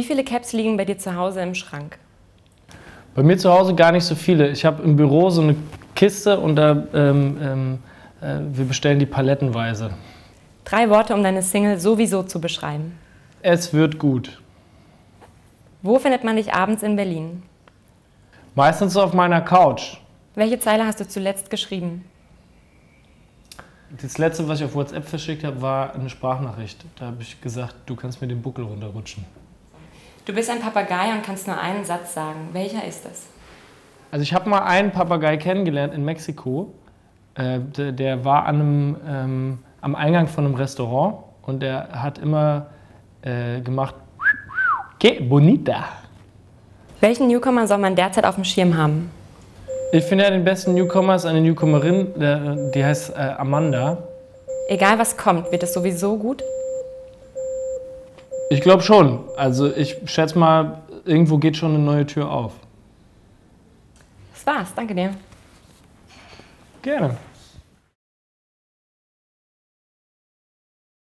Wie viele Caps liegen bei dir zu Hause im Schrank? Bei mir zu Hause gar nicht so viele. Ich habe im Büro so eine Kiste und da ähm, ähm, äh, wir bestellen die palettenweise. Drei Worte, um deine Single sowieso zu beschreiben. Es wird gut. Wo findet man dich abends in Berlin? Meistens auf meiner Couch. Welche Zeile hast du zuletzt geschrieben? Das letzte, was ich auf WhatsApp verschickt habe, war eine Sprachnachricht. Da habe ich gesagt, du kannst mir den Buckel runterrutschen. Du bist ein Papagei und kannst nur einen Satz sagen. Welcher ist es? Also ich habe mal einen Papagei kennengelernt in Mexiko. Äh, der, der, war an einem, ähm, am Eingang von einem Restaurant und der hat immer äh, gemacht, que bonita. Welchen Newcomer soll man derzeit auf dem Schirm haben? Ich finde ja den besten Newcomer ist eine Newcomerin, die heißt äh, Amanda. Egal was kommt, wird es sowieso gut? Ich glaube schon. Also ich schätze mal, irgendwo geht schon eine neue Tür auf. Das war's. Danke dir. Gerne.